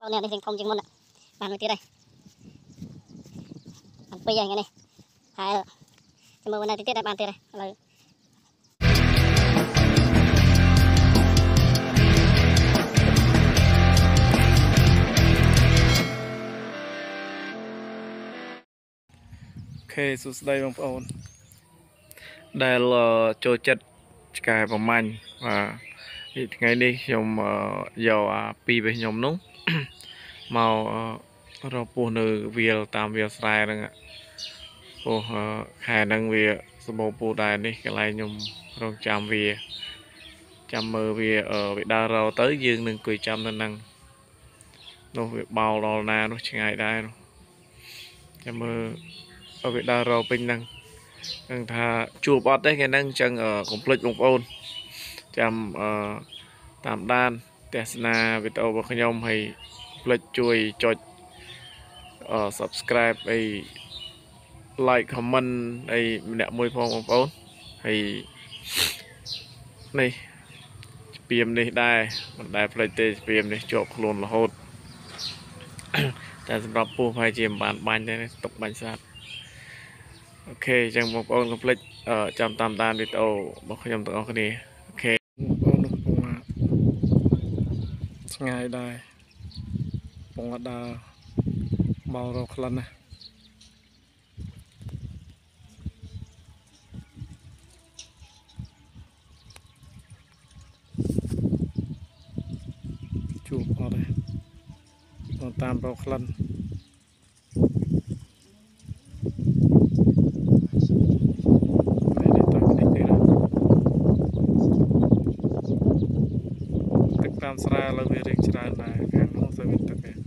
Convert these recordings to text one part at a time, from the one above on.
បងនេះនេះធំជាងមុនបានមួយទៀតហើយបានពីរហើយថ្ងៃនេះហើយចាំមើលวันណាទៀតដែរបានទៀតហើយឥឡូវអូខេសួស្តីបងប្អូន ដែលអឺចូលចិត្តឆ្កែប្រមាញ់បាទថ្ងៃនេះខ្ញុំអឺយកអាពីររបស់ខ្ញុំនោះ មកអឺរកពស់នៅវាលតាមវាលស្រែហ្នឹងពស់អឺខែហ្នឹងវាសម្បូរពស់ដែរនេះកន្លែងខ្ញុំរងចាំវា ចាំមើលវាអឺវាដើររកទៅយើងនឹងអង្គុយចាំនៅហ្នឹងនោះវាបោលដល់ណានោះឆ្ងាយដែរនោះចាំមើលឲ្យវាដើររកពេញហ្នឹងហ្នឹងថាជួបអត់ទេថ្ងៃហ្នឹងអញ្ចឹងអឺកុំភ្លេចបងប្អូនចាំអឺតាមដាន ទស្សនាវីដេអូរបស់ខ្ញុំហើយកុំភ្លេចជួយចុចអឺ subscribe អី like comment អីម្នាក់មួយផងបងប្អូនហើយនេះស្ពាមនេះដែរមិនដែលភ្លេចទេស្ពាមនេះជាប់ខ្លួនរហូតតែសម្រាប់ពស់ប្រហែលជាមិនបានបាញ់ទេណាទុកបាញ់ស្រាប់អូខេអញ្ចឹងបងប្អូនកុំភ្លេចអឺចាំតាមដានវីដេអូរបស់ខ្ញុំទាំងអស់គ្នាអូខេបងប្អូននោះកំពុង ឆ្ងាយដែរកំពុងដើរបោរកក្លិនណាជួបអត់ទេបងតាមរកក្លិន ទឹកតាមស្រែឥ ឡូវវារៀងច្រើនដែរខាងនោះទៅមានទឹកឯង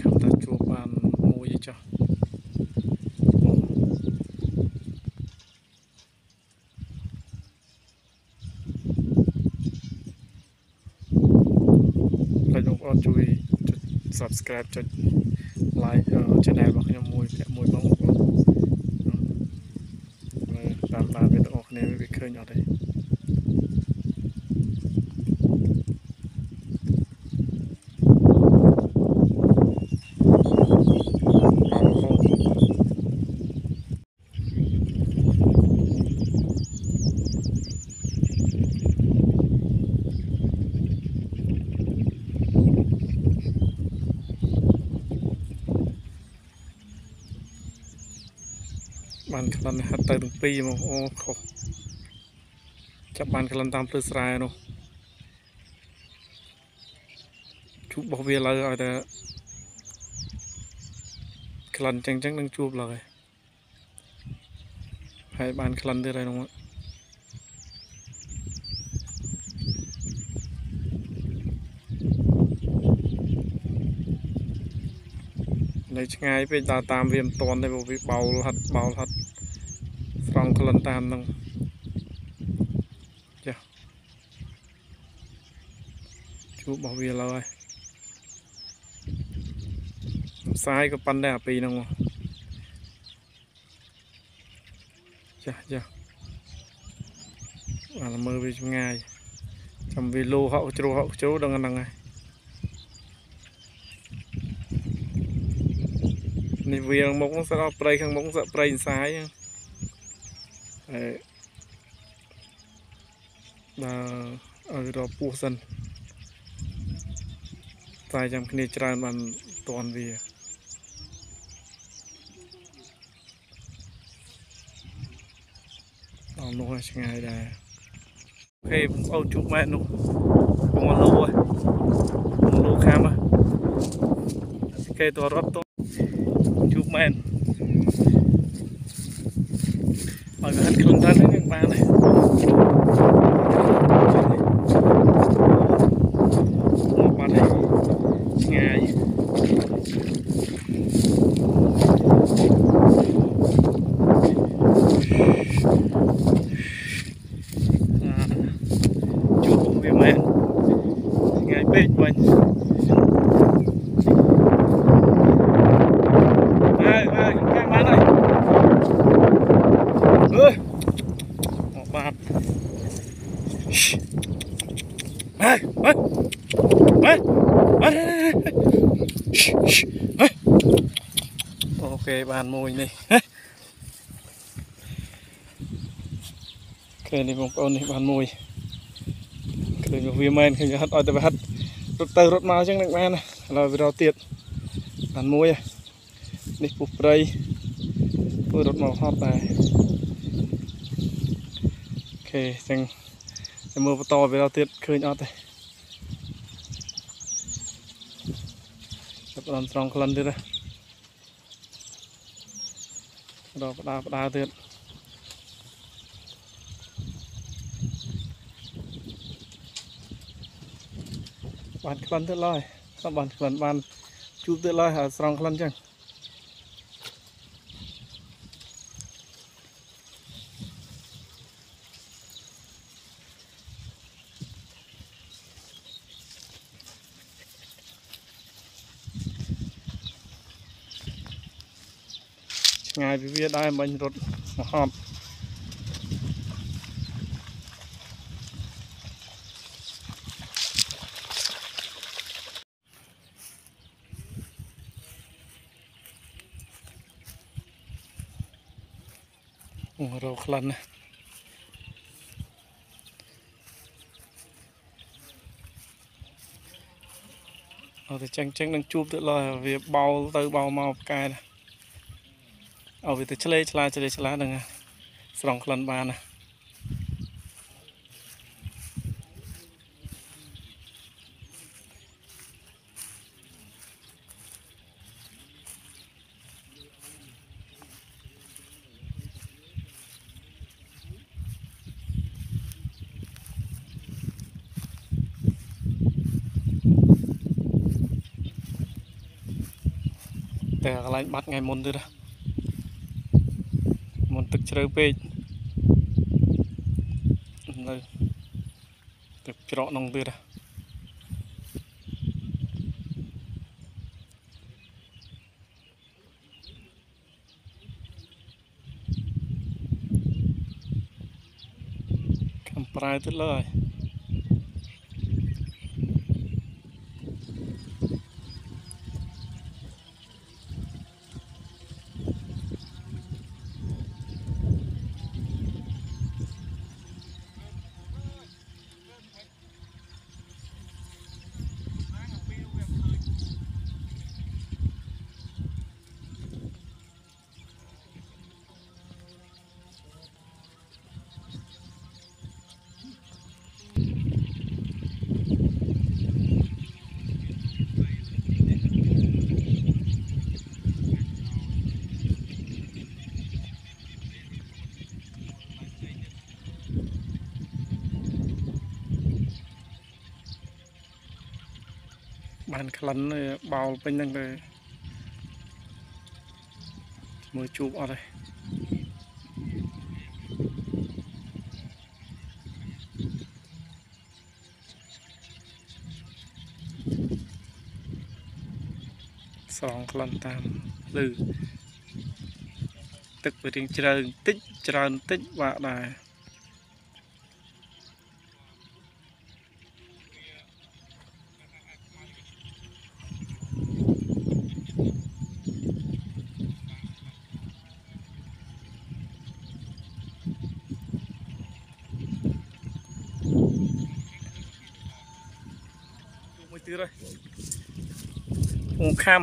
ខំតែជួបបានមួយឯចុះអូហើយបងប្អូនជួយចុច subscribe ចុច like អឺ channel របស់ខ្ញុំមួយពាក់មួយបងប្អូនមើលតាមតាមវីដេអូគ្នាវាឃើញអត់ទេ បានក្លិនហាត់ទៅទាំងពីរមកអូខុសចាប់បានក្លិនតាមភ្លឺស្រែនោះជួបរបស់វាឡើយឲ្យតែក្លិនចឹងចឹងនឹងជួបឡើយហើយបានក្លិនទៀតហើយនោះមកនៅឆ្ងាយពេកដើរតាមវាមិនតាន់ទេព្រោះវាបោលហិតបោលហិតស្រង់ ក្លិនតាមហ្នឹងចាជួបរបស់វាឡើយផ្សាយក៏ប៉ុណ្ណេះអាពីរហ្នឹងមកចាចាអាមើលវាឆ្ងាយចាំវាលោហក់ជ្រោះហក់ជ្រោះដឹងអាហ្នឹងហើយនេះវាមុខហ្នឹងស្អប់ព្រៃខាងមុខស្អប់ព្រៃអន្សាយហ្នឹង ហើយបើឲ្យរកពស់សិនតែចាំគ្នាច្រើនបានតន់វាដល់នោះហើយឆ្ងាយដែរអូខេបងប្អូនជួបម៉ែនោះពងឡូហ៎ពងឡូខាំហ៎គេតរត់តជួបមែន ឲ្យវាហាត់ខ្លួនតាមនេះនឹងបានហើយមកបាត់ហើយឆ្ងាយអាជួបវាមែនឆ្ងាយពេកបាញ់ ហើយហើយខាងបានហើយអើយ អូខេបានមួយនេះឃើញនេះបងប្អូននេះបានមួយឃើញវាមែនឃើញវាហត់ឲ្យតែវាហត់រត់ទៅរត់មកអញ្ចឹងនឹងបានណាឥឡូវវារកទៀតបានមួយហ៎នេះពុះព្រៃធ្វើរត់មកហត់ដែរអូខេអញ្ចឹងតែមើលបន្តវារកទៀតឃើញអត់ទេចាប់ដល់ត្រង់ក្លិនទៀតណា រកផ្ដាផ្ដាទៀតបានក្លិនទៀតឡើយអត់បានក្លិនបានជួបទៀតឡើយហើយស្រង់ក្លិនចឹង ឆ្ងាយពីវាដែរមិញរត់មកហត់អូរកក្លិនណាអត់តែចឹងចឹងនឹងជួបទៀតឡើយវាបោលទៅបោលមកផ្កាយណា ឲ្យវាទៅឆ្លេឆ្លាឆ្លេឆ្លាហ្នឹងណាស្រង់ក្លិនបានណាតែកន្លែងបាត់ថ្ងៃមុនទៀតណាមុន ទឹកជ្រៅពេកនៅទឹកច្រកក្នុងទៀតហ៎កំប្រែទៀតលើហើយ បានក្លិនបោលពេញហ្នឹងទៅមើលជួបអត់ទេស្រង់ក្លិនតាមលឺទឹកវារៀងជ្រៅបន្តិចច្រើនបន្តិចបាក់ដែរ ពងខំ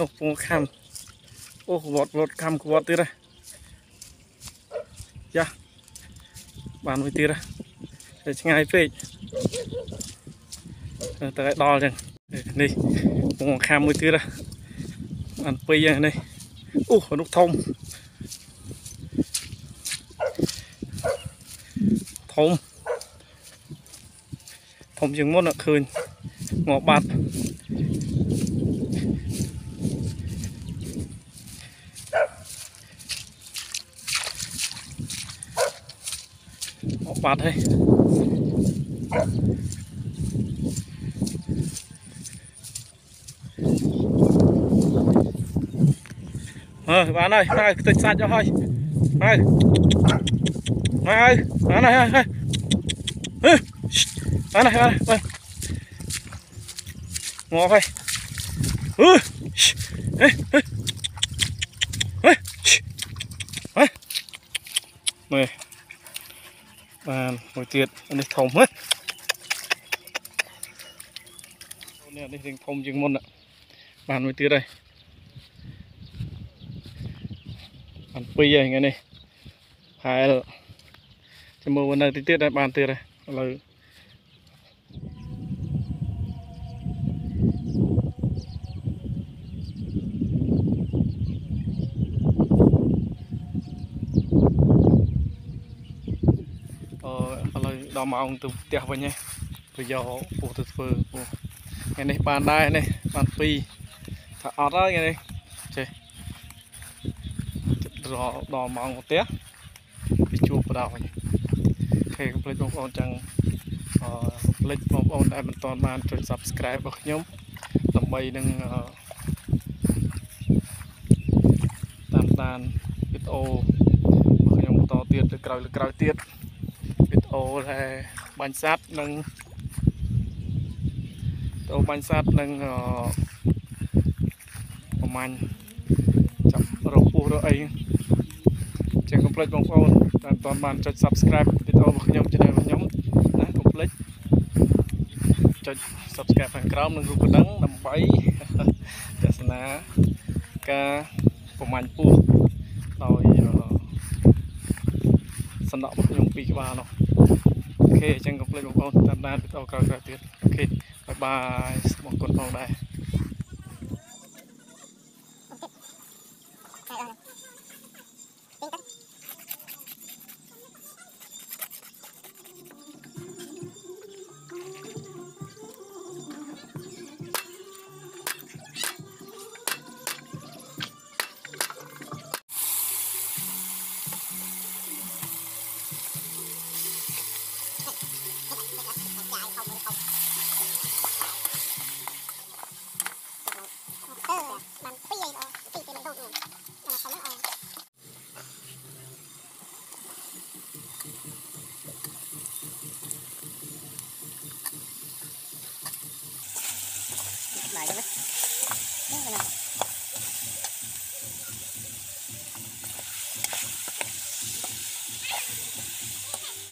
នោះពងខំអូក្បត់វត្តខំក្បត់ទៀតហើយយ៉ាបានមួយទៀតហើយឆ្ងាយពេកទៅទៅឲ្យដល់ចឹងនេះពងខំមួយទៀតហើយបានពីរហើយនេះអូនោះធំធំធំជាងមុនអត់ឃើញងាប់បាត់ ងាប់បាត់ហើយអើបានហើយហើយខ្ទេចសាច់អស់ហើយហើយហើយបានហើយហើយហើយអឺ បានមួយទៀតនេះធំហ៎នេះនេះរៀងធំជាងមុនបានមួយទៀតហើយបានពីរហើយថ្ងៃនេះផែលចាំមើលនៅទីទៀតហើយបានទៀតហើយឥឡូវ ដល់ម៉ោងទៅផ្ទះវិញហើយទៅយកពោះទៅធ្វើពោះថ្ងៃនេះបានដែរនេះបានពីរថាអត់ហើយថ្ងៃនេះចេះចិត្តរហដល់ម៉ោងផ្ទះទៅជួបបដៅវិញអូខេកុំភ្លេចបងប្អូនចឹងអឺកុំភ្លេចបងប្អូនដែលមិនទាន់បានចុច Subscribe របស់ខ្ញុំដើម្បីនឹងអឺតាមដានវីដេអូរបស់ខ្ញុំបន្តទៀតទៅក្រោយលើក្រោយទៀត វីដេអូដែលបាញ់សัตว์និងវីដេអូបាញ់សัตว์និងអឺប្រមាញ់ចាប់រកពស់រកអីចឹងកុំភ្លេចបងប្អូនដែលមិនទាន់បានចុច Subscribe វីដេអូរបស់ខ្ញុំ channel របស់ខ្ញុំណាកុំភ្លេចចុច Subscribe ខាងក្រោមនិងរូបកណ្ដឹងដើម្បីទស្សនាការប្រមាញ់ពស់ដោយអឺសំណក់របស់ខ្ញុំពីរក្បាលនោះ អូខេអញ្ចឹងកុំភ្លេចបងប្អូនតាមដានវីដេអូក្រោយៗទៀត OK bye bye សូមអរគុណផងដែរ